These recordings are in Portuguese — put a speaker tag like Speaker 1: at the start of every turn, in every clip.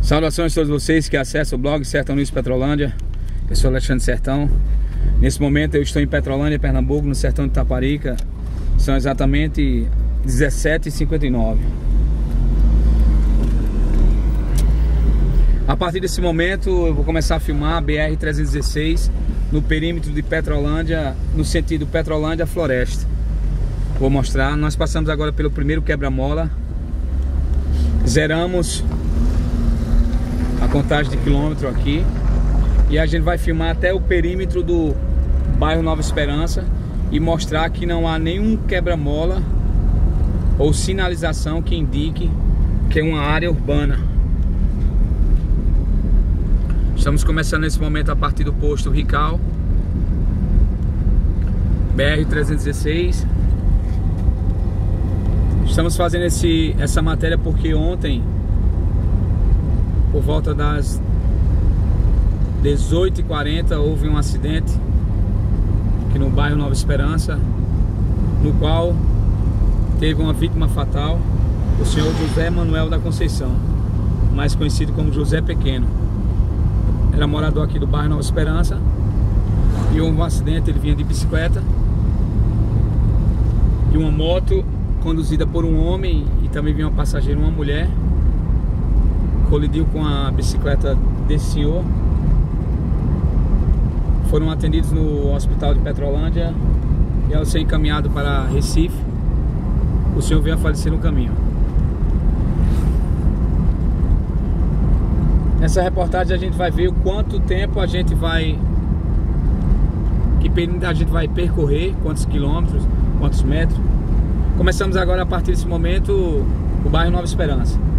Speaker 1: Saudações a todos vocês que acessam o blog Sertão News Petrolândia. Eu sou Alexandre Sertão. Nesse momento eu estou em Petrolândia, Pernambuco, no sertão de Taparica. São exatamente 17h59. A partir desse momento eu vou começar a filmar a BR-316 no perímetro de Petrolândia, no sentido Petrolândia-Floresta. Vou mostrar. Nós passamos agora pelo primeiro quebra-mola. Zeramos contagem de quilômetro aqui. E a gente vai filmar até o perímetro do bairro Nova Esperança e mostrar que não há nenhum quebra-mola ou sinalização que indique que é uma área urbana. Estamos começando nesse momento a partir do posto Rical BR-316 Estamos fazendo esse, essa matéria porque ontem por volta das 18h40 houve um acidente aqui no bairro Nova Esperança, no qual teve uma vítima fatal, o senhor José Manuel da Conceição, mais conhecido como José Pequeno. Era morador aqui do bairro Nova Esperança e houve um acidente, ele vinha de bicicleta e uma moto conduzida por um homem e também vinha uma passageira, uma mulher colidiu com a bicicleta desse senhor. Foram atendidos no hospital de Petrolândia e ao ser encaminhado para Recife, o senhor veio a falecer no caminho. Nessa reportagem a gente vai ver o quanto tempo a gente vai que período a gente vai percorrer, quantos quilômetros, quantos metros. Começamos agora a partir desse momento o bairro Nova Esperança.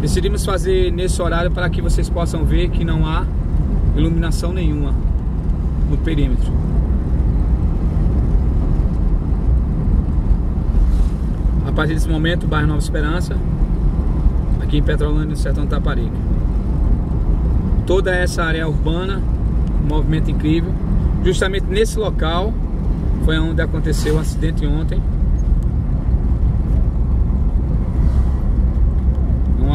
Speaker 1: Decidimos fazer nesse horário para que vocês possam ver que não há iluminação nenhuma no perímetro. A partir desse momento, bairro Nova Esperança, aqui em Petrolândia, no sertão de Taparica. Toda essa área urbana, um movimento incrível. Justamente nesse local foi onde aconteceu o acidente ontem.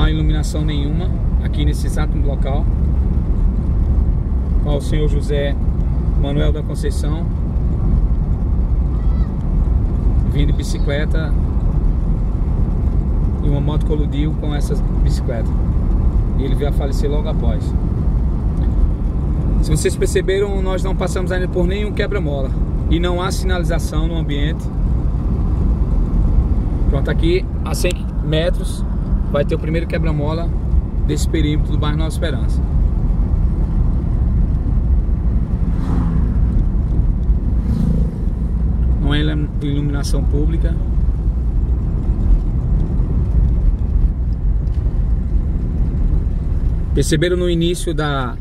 Speaker 1: há iluminação nenhuma aqui nesse exato local. Qual o senhor José Manuel da Conceição vindo de bicicleta e uma moto colidiu com essa bicicleta. E ele veio a falecer logo após. Se vocês perceberam, nós não passamos ainda por nenhum quebra-mola e não há sinalização no ambiente. Pronto, aqui a 100 metros vai ter o primeiro quebra-mola desse perímetro do bairro Nova Esperança. Não é iluminação pública. Perceberam no início da,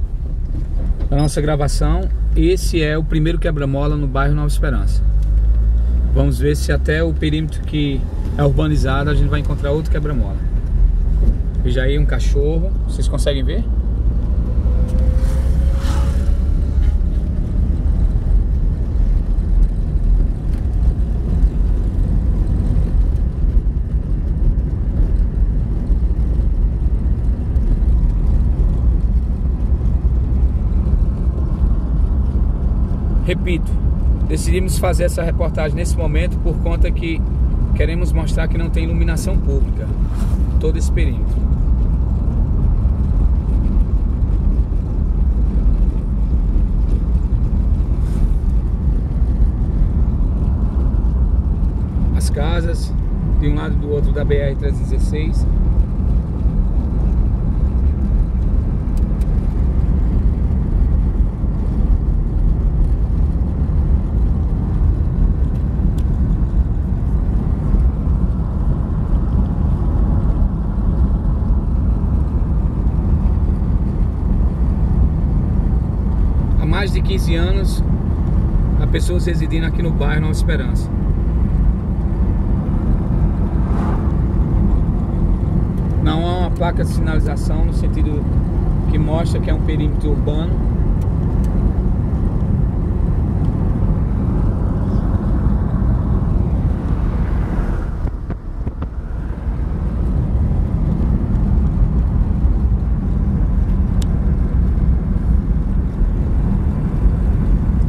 Speaker 1: da nossa gravação, esse é o primeiro quebra-mola no bairro Nova Esperança. Vamos ver se até o perímetro que é urbanizado a gente vai encontrar outro quebra-mola. Veja aí um cachorro. Vocês conseguem ver? Repito, decidimos fazer essa reportagem nesse momento por conta que queremos mostrar que não tem iluminação pública todo esse perímetro. Casas de um lado e do outro da BR-316 mais de 15 anos há pessoas residindo aqui no bairro Nova Esperança. placa de sinalização no sentido que mostra que é um perímetro urbano.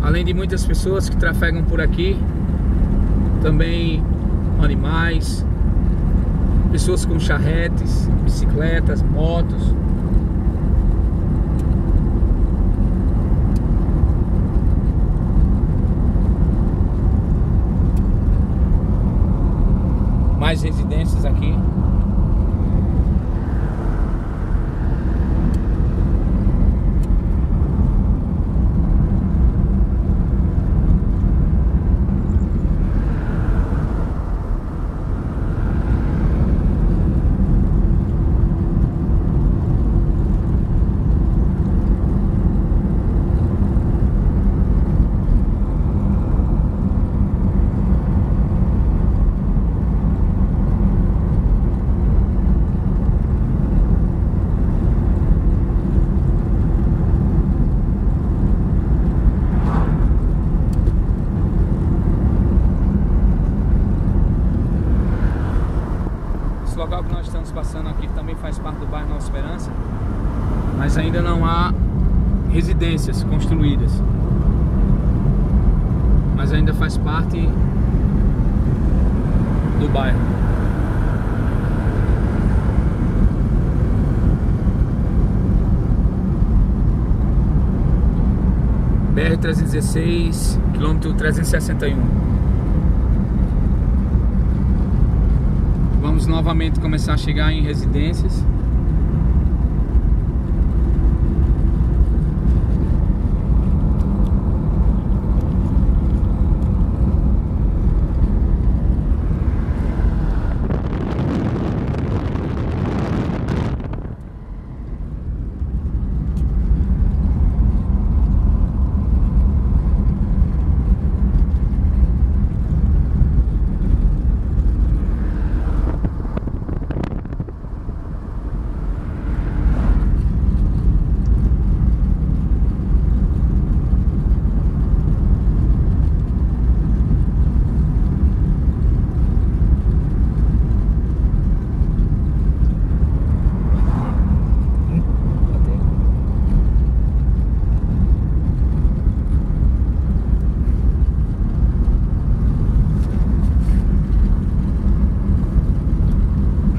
Speaker 1: Além de muitas pessoas que trafegam por aqui, também animais, pessoas com charretes, bicicletas, motos. Mais residências aqui. local que nós estamos passando aqui também faz parte do bairro Nova Esperança, mas ainda não há residências construídas. Mas ainda faz parte do bairro. BR-316, quilômetro 361. Vamos novamente começar a chegar em residências.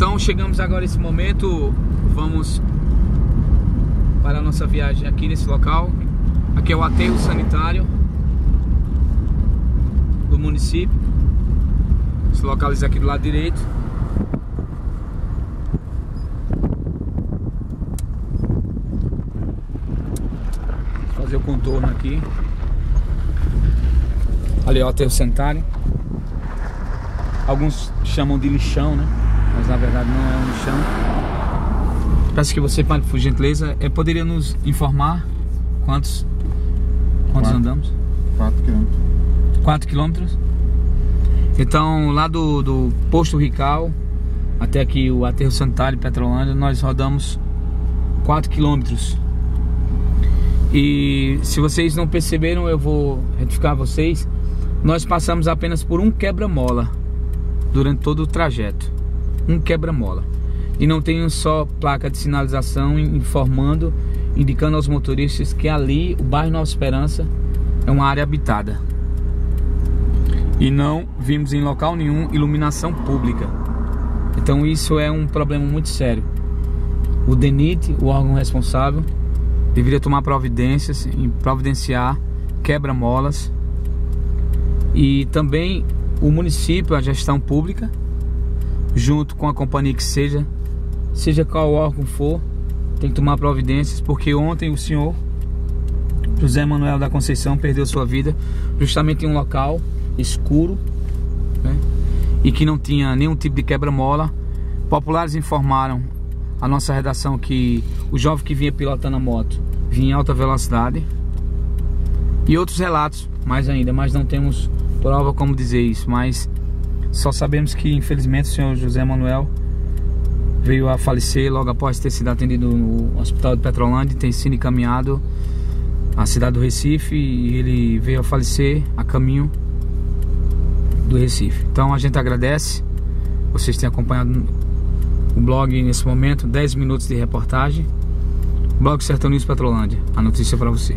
Speaker 1: Então chegamos agora esse momento, vamos para a nossa viagem aqui nesse local. Aqui é o aterro sanitário do município. Se localiza aqui do lado direito. Vou fazer o contorno aqui. Ali é o aterro sanitário. Alguns chamam de lixão, né? Mas na verdade não é um lixão. Peço que você, por gentileza, é, poderia nos informar quantos, quantos
Speaker 2: Quatro.
Speaker 1: andamos?
Speaker 2: 4 quilômetros.
Speaker 1: 4 quilômetros. Então, lá do, do posto Rical até aqui o aterro sanitário Petrolândia, nós rodamos 4 quilômetros. E se vocês não perceberam, eu vou retificar vocês. Nós passamos apenas por um quebra-mola durante todo o trajeto um quebra-mola. E não tem só placa de sinalização informando, indicando aos motoristas que ali, o bairro Nova Esperança, é uma área habitada. E não vimos em local nenhum iluminação pública. Então isso é um problema muito sério. O DENIT, o órgão responsável, deveria tomar providências em providenciar quebra-molas e também o município, a gestão pública, junto com a companhia que seja, seja qual órgão for, tem que tomar providências, porque ontem o senhor José Manuel da Conceição perdeu sua vida justamente em um local escuro né, e que não tinha nenhum tipo de quebra-mola. Populares informaram a nossa redação que o jovem que vinha pilotando a moto vinha em alta velocidade e outros relatos mais ainda, mas não temos prova como dizer isso, mas só sabemos que infelizmente o senhor José Manuel veio a falecer logo após ter sido atendido no Hospital de Petrolândia tem sido encaminhado à cidade do Recife e ele veio a falecer a caminho do Recife. Então a gente agradece vocês têm acompanhado o blog nesse momento, 10 minutos de reportagem. Blog Sertão News Petrolândia, a notícia para você.